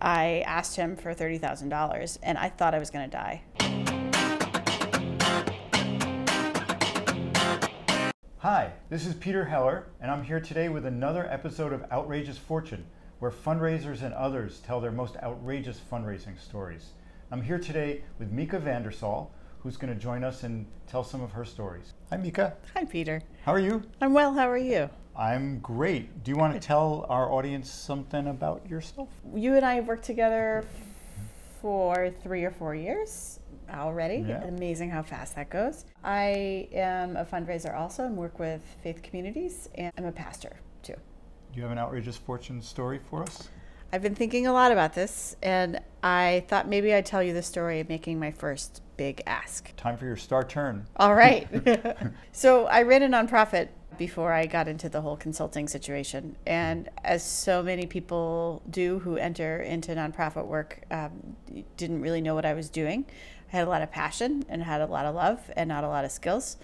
I asked him for $30,000 and I thought I was going to die. Hi, this is Peter Heller, and I'm here today with another episode of Outrageous Fortune, where fundraisers and others tell their most outrageous fundraising stories. I'm here today with Mika Vandersall, who's going to join us and tell some of her stories. Hi, Mika. Hi, Peter. How are you? I'm well. How are you? I'm great. Do you want to tell our audience something about yourself? You and I have worked together for three or four years already. Yeah. Amazing how fast that goes. I am a fundraiser also and work with faith communities, and I'm a pastor too. Do you have an outrageous fortune story for us? I've been thinking a lot about this, and I thought maybe I'd tell you the story of making my first big ask. Time for your star turn. All right. so I ran a nonprofit before I got into the whole consulting situation. And as so many people do who enter into nonprofit work, um, didn't really know what I was doing. I had a lot of passion and had a lot of love and not a lot of skills.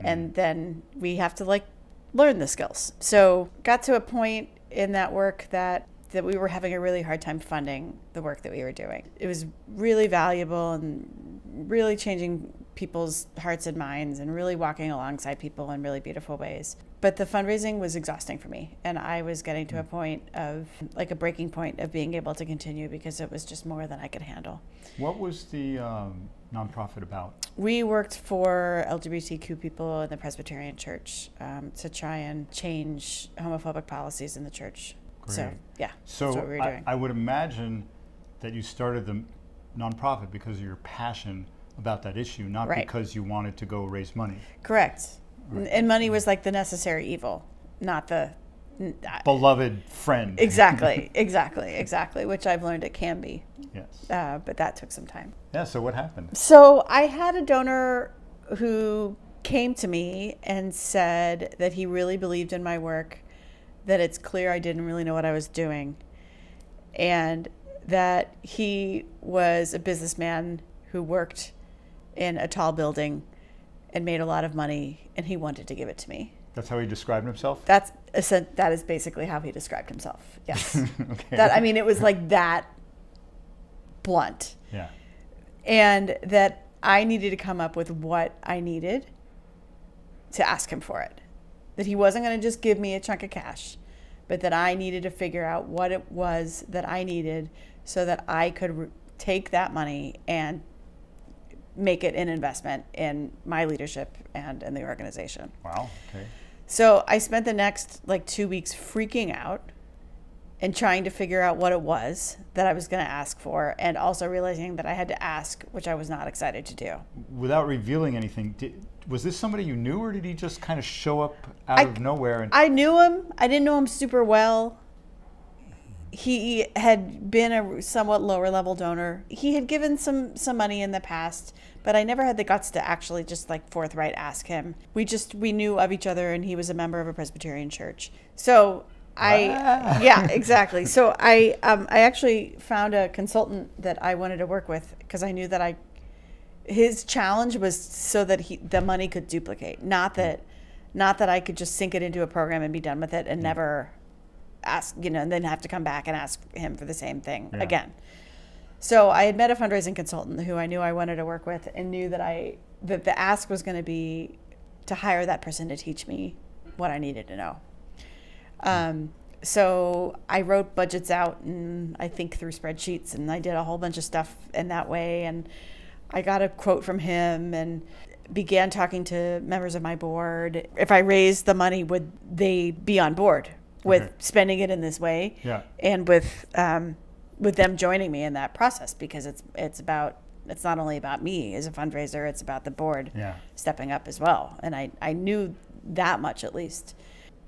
And then we have to like learn the skills. So got to a point in that work that that we were having a really hard time funding the work that we were doing. It was really valuable and really changing people's hearts and minds and really walking alongside people in really beautiful ways. But the fundraising was exhausting for me. And I was getting to a point of like a breaking point of being able to continue because it was just more than I could handle. What was the um, nonprofit about? We worked for LGBTQ people in the Presbyterian Church um, to try and change homophobic policies in the church. So, yeah, So that's what we were I, doing. I would imagine that you started the nonprofit because of your passion about that issue, not Right. because you wanted to go raise money. Correct. N And money was like the necessary evil, not the. Beloved friend. Exactly, exactly, exactly, which I've learned it can be. Yes. Uh, but that took some time. Yeah. So what happened? So I had a donor who came to me and said that he really believed in my work, that it's clear I didn't really know what I was doing, and that he was a businessman who worked in a tall building and made a lot of money, and he wanted to give it to me. That's how he described himself. That's that is basically how he described himself. Yes. okay. that I mean, it was like that blunt yeah. and that I needed to come up with what I needed to ask him for it. That he wasn't going to just give me a chunk of cash, but that I needed to figure out what it was that I needed so that I could take that money and make it an investment in my leadership and in the organization. Wow. Okay. So I spent the next like two weeks freaking out and trying to figure out what it was that I was going to ask for, and also realizing that I had to ask, which I was not excited to do. Without revealing anything, did, was this somebody you knew, or did he just kind of show up out I- of nowhere? And I knew him. I didn't know him super well. He had been a somewhat lower level donor. He had given some some money in the past, but I never had the guts to actually just like forthright ask him. We just we knew of each other, and he was a member of a Presbyterian church. So I Wow. yeah exactly. So I um, I actually found a consultant that I wanted to work with because I knew that I his challenge was so that he the money could duplicate not that not that i could just sink it into a program and be done with it and never ask you know and then have to come back and ask him for the same thing Yeah. again so i had met a fundraising consultant who i knew i wanted to work with and knew that i that the ask was going to be to hire that person to teach me what i needed to know um, so I wrote budgets out and I think through spreadsheets and I did a whole bunch of stuff in that way. And I got a quote from him and began talking to members of my board. If I raised the money, would they be on board with Okay. spending it in this way? Yeah. And with um, with them joining me in that process because it's it's about it's not only about me as a fundraiser, it's about the board Yeah. stepping up as well. And I, I knew that much at least.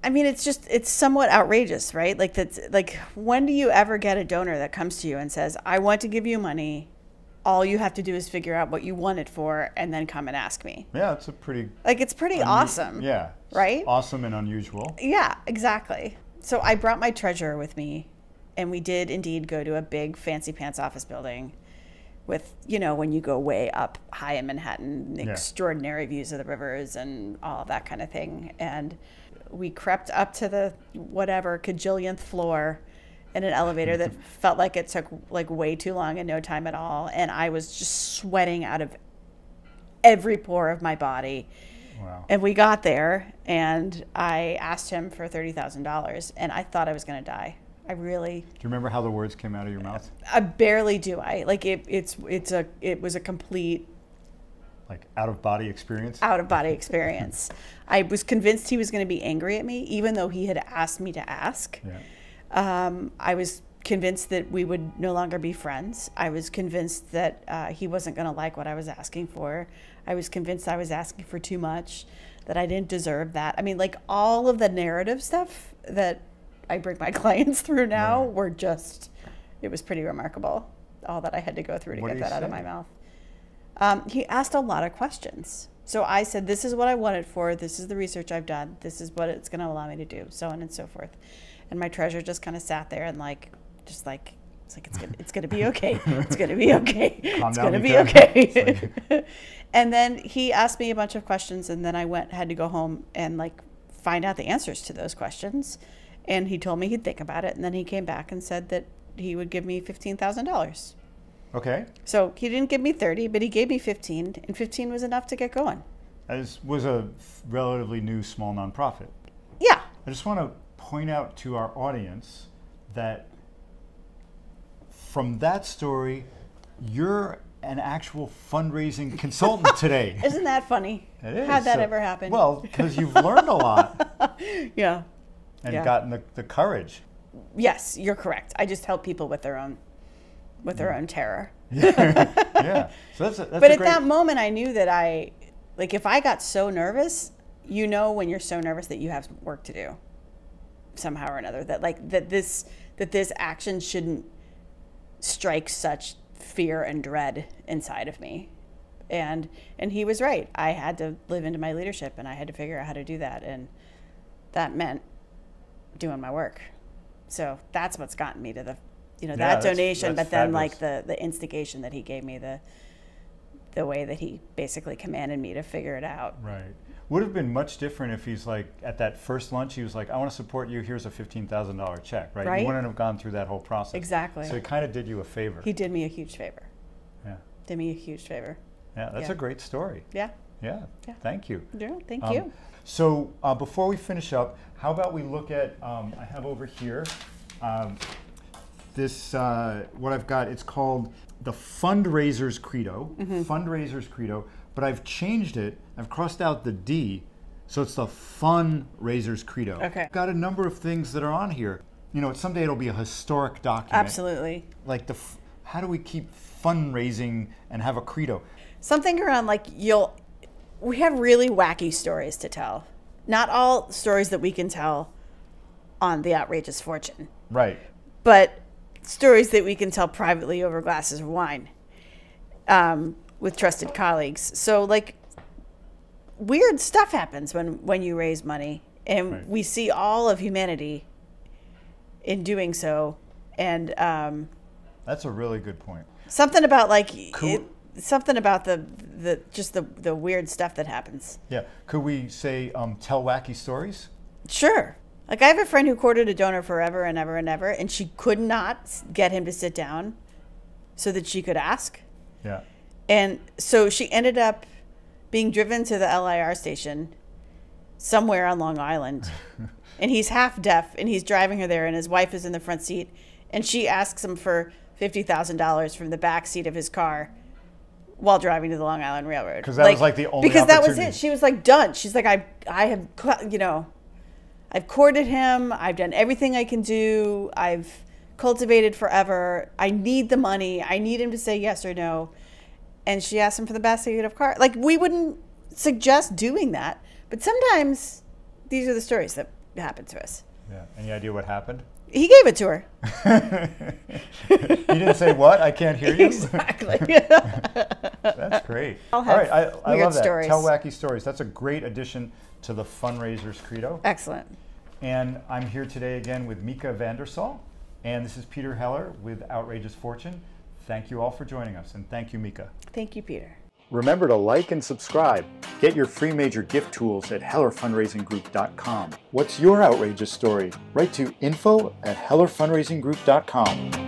I mean, it's just, it's somewhat outrageous, right? Like, that's like, when do you ever get a donor that comes to you and says, I want to give you money. All you have to do is figure out what you want it for and then come and ask me. Yeah. It's a pretty Like, it's pretty awesome. Yeah. Right? Awesome and unusual. Yeah, exactly. So I brought my treasurer with me, and we did indeed go to a big fancy pants office building with, you know, when you go way up high in Manhattan, Yeah. extraordinary views of the rivers and all that kind of thing. And we crept up to the whatever cajillionth floor in an elevator that felt like it took like way too long and no time at all. And I was just sweating out of every pore of my body. Wow. And we got there, and I asked him for thirty thousand dollars, and I thought I was going to die. I really, Do you remember how the words came out of your mouth? I barely do. I like it. It's it's a it was a complete Like out of body experience? out of body experience. I was convinced he was going to be angry at me, even though he had asked me to ask. Yeah. Um, I was convinced that we would no longer be friends. I was convinced that uh, he wasn't going to like what I was asking for. I was convinced I was asking for too much, that I didn't deserve that. I mean, like all of the narrative stuff that I bring my clients through now Right. were just, it was pretty remarkable, all that I had to go through to What get that out of my mouth. Um, he asked a lot of questions. So I said, This is what I want it for. This is the research I've done. This is what it's going to allow me to do, so on and so forth. And my treasure just kind of sat there and, like, just like, it's like, it's going to it's gonna be okay. It's going to be okay. Calm it's to be okay. and then he asked me a bunch of questions, and then I went, had to go home and, like, find out the answers to those questions. And he told me he'd think about it. And then he came back and said that he would give me $15,000. Okay. So he didn't give me 30, but he gave me 15, and 15 was enough to get going. As was a relatively new small nonprofit. Yeah. I just want to point out to our audience that from that story, you're an actual fundraising consultant today. Isn't that funny? It is. How'd that So- ever happen? Well, because you've learned a lot yeah. and Yeah. gotten the, the courage. Yes, you're correct. I just help people with their own with their mm. own terror. yeah. So that's a, that's But at great, that moment I knew that I like if I got so nervous, you know when you're so nervous that you have work to do somehow or another that like that this that this action shouldn't strike such fear and dread inside of me. And and he was right. I had to live into my leadership and I had to figure out how to do that and that meant doing my work. So that's what's gotten me to the you know Yeah, that that's- donation that's but then like the the instigation that he gave me the the way that he basically commanded me to figure it out. Right. Would have been much different if he's like at that first lunch, he was like, I want to support you. Here's a $15,000 check, right? Right. You wouldn't have gone through that whole process. Exactly. So he kind of did you a favor. He did me a huge favor. yeah. Did me a huge favor. Yeah. That's Yeah. a great story. Yeah. Yeah. Yeah. Thank you. Yeah. Thank Um, you. So uh, before we finish up, how about we look at, um, I have over here um, this, uh, what I've got, it's called the Fundraiser's Credo, Mm-hmm. Fundraiser's Credo, but I've changed it, I've crossed out the D, so it's the Fundraiser's Credo. Okay. Got a number of things that are on here. You know, someday it'll be a historic document. Absolutely. Like the, f- how do we keep fundraising and have a credo? Something around like you'll we have really wacky stories to tell. Not all stories that we can tell on the outrageous fortune, Right. but stories that we can tell privately over glasses of wine um, with trusted colleagues. So like weird stuff happens when when you raise money and Right. we see all of humanity in doing so and um, That's a really good point. something about like Cool. it, something about the the just the the weird stuff that happens Yeah. Could we say um, tell wacky stories? sure like i have a friend who courted a donor forever and ever and ever and she could not get him to sit down so that she could ask Yeah. And so she ended up being driven to the lir station somewhere on long island. And he's half deaf and he's driving her there and his wife is in the front seat. And she asks him for $50000 from the back seat of his car while driving to the long island railroad. 'Cause that was, like, the only because that was it. she was like done. She's like i i have you know i've courted him. I've done everything i can do. I've cultivated forever. I need the money. I need him to say yes or no and she asked him for the basket of car like we wouldn't suggest doing that but sometimes these are the stories that happen to us Yeah. Any idea what happened? he gave it to her you didn't say what? I can't hear you. exactly That's great. I'll have right. I, I love that. stories. Tell wacky stories. That's a great addition to the fundraisers credo. excellent And I'm here today again with Mika Vandersall. And this is Peter Heller with Outrageous Fortune. Thank you all for joining us. And thank you, Mika. thank you peter Remember to like and subscribe. Get your free major gift tools at hellerfundraisinggroup.com. What's your outrageous story? Write to info at hellerfundraisinggroup.com.